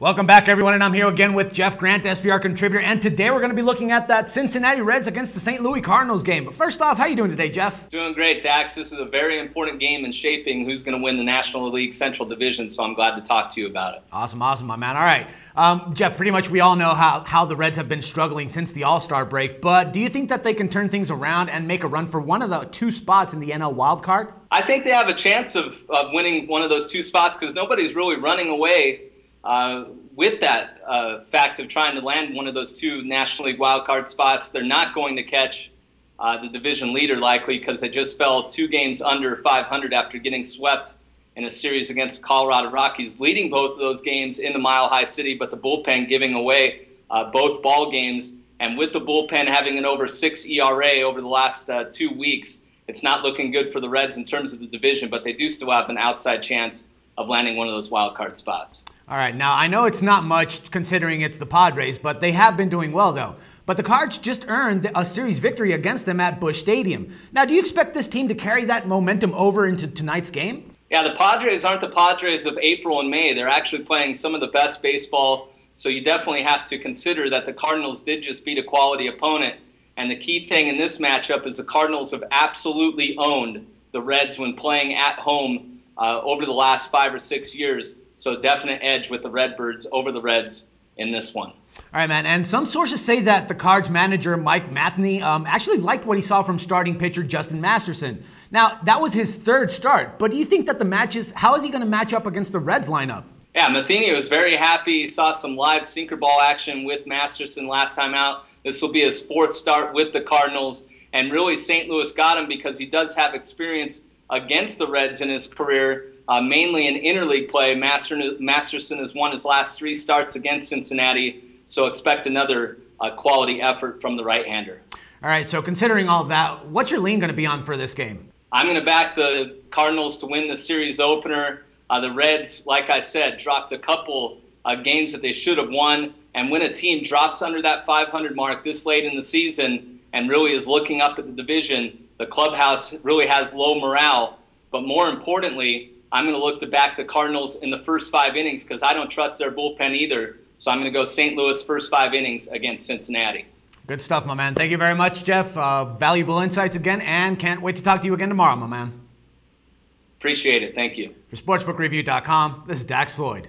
Welcome back, everyone, and I'm here again with Jeff Grant, SBR contributor, and today we're going to be looking at that Cincinnati Reds against the St. Louis Cardinals game. But first off, how you doing today, Jeff? Doing great, Dax. This is a very important game in shaping who's going to win the National League Central Division, so I'm glad to talk to you about it. Awesome, awesome, my man. All right, um, Jeff. Pretty much, we all know how how the Reds have been struggling since the All Star break. But do you think that they can turn things around and make a run for one of the two spots in the NL wild card? I think they have a chance of, of winning one of those two spots because nobody's really running away uh, with that uh, fact of trying to land one of those two National League wildcard spots. They're not going to catch uh, the division leader likely because they just fell two games under 500 after getting swept in a series against Colorado Rockies, leading both of those games in the Mile High City, but the bullpen giving away uh, both ball games. And with the bullpen having an over six ERA over the last uh, two weeks, it's not looking good for the Reds in terms of the division, but they do still have an outside chance of landing one of those wild card spots. All right, now I know it's not much considering it's the Padres, but they have been doing well though. But the Cards just earned a series victory against them at Busch Stadium. Now, do you expect this team to carry that momentum over into tonight's game? Yeah, the Padres aren't the Padres of April and May. They're actually playing some of the best baseball, so you definitely have to consider that the Cardinals did just beat a quality opponent. And the key thing in this matchup is the Cardinals have absolutely owned the Reds when playing at home uh, over the last five or six years. So definite edge with the Redbirds over the Reds in this one. All right, man. And some sources say that the Cards manager, Mike Matheny, um, actually liked what he saw from starting pitcher Justin Masterson. Now, that was his third start, but do you think that the matches, how is he going to match up against the Reds lineup? Yeah, Matheny was very happy. He saw some live sinker ball action with Masterson last time out. This will be his fourth start with the Cardinals. And really, St. Louis got him because he does have experience against the Reds in his career uh, mainly in interleague play. Master, Masterson has won his last three starts against Cincinnati, so expect another uh, quality effort from the right-hander. All right, so considering all that, what's your lean going to be on for this game? I'm going to back the Cardinals to win the series opener. Uh, the Reds, like I said, dropped a couple uh, games that they should have won. And when a team drops under that 500 mark this late in the season and really is looking up at the division, the clubhouse really has low morale. But more importantly, I'm going to look to back the Cardinals in the first five innings because I don't trust their bullpen either. So I'm going to go St. Louis first five innings against Cincinnati. Good stuff, my man. Thank you very much, Jeff. Uh, valuable insights again, and can't wait to talk to you again tomorrow, my man. Appreciate it. Thank you. For SportsbookReview.com, this is Dax Floyd.